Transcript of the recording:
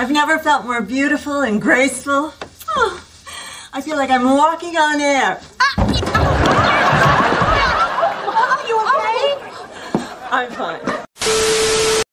I've never felt more beautiful and graceful. Oh, I feel like I'm walking on air. Ah! Are you okay? I'm fine.